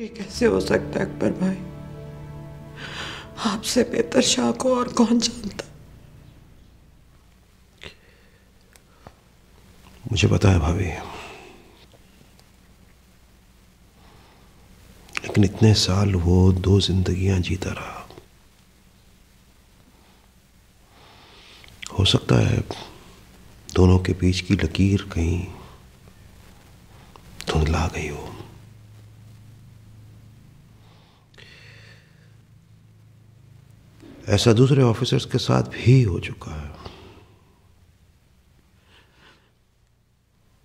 ये कैसे हो सकता है, अकबर भाई? आपसे बेहतर शाह को और कौन जानता? मुझे पता है भाभी। लेकिन इतने साल वो दो जिंदगियाँ जीता रहा। हो सकता है दोनों के बीच की लकीर कहीं धुंधला गई हो। ऐसा दूसरे ऑफिसर्स के साथ भी हो चुका है।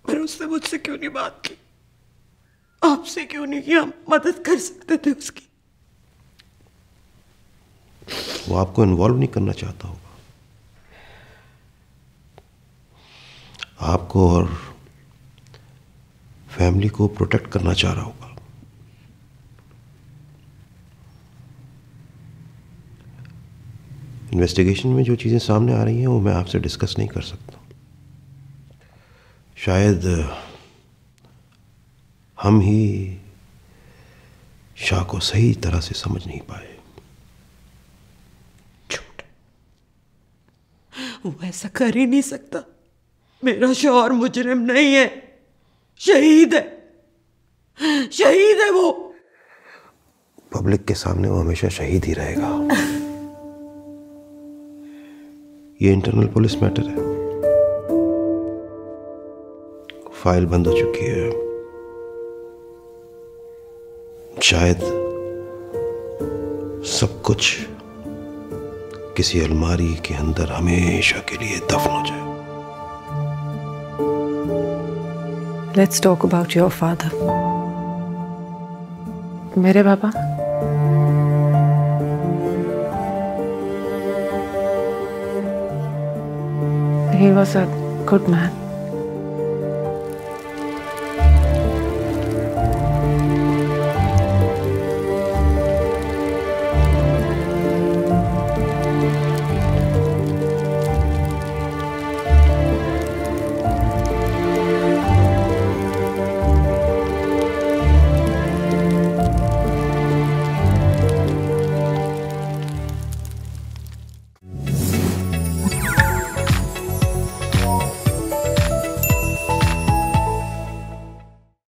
पर उसने मुझसे क्यों नहीं बात की? आपसे क्यों नहीं किया? मदद कर सकते थे उसकी। वो आपको इन्वॉल्व नहीं करना चाहता होगा। आपको और फैमिली को प्रोटेक्ट करना चाह रहा होगा। इन्वेस्टिगेशन में जो चीज़ें सामने आ रही हैं वो मैं आपसे डिस्कस नहीं कर सकता। शायद हम ही शाह को सही तरह से समझ नहीं पाए। झूठ। वो ऐसा कर ही नहीं सकता। मेरा शौहर मुजरिम नहीं है। शहीद है। शहीद है वो। पब्लिक के सामने वो हमेशा शहीद ही रहेगा। ये इंटरनल पुलिस मैटर है। फ़ाइल बंद हो चुकी है। शायद सब कुछ किसी अलमारी के अंदर हमेशा के लिए दफन हो जाए। Let's talk about your father मेरे पापा? He was a good man.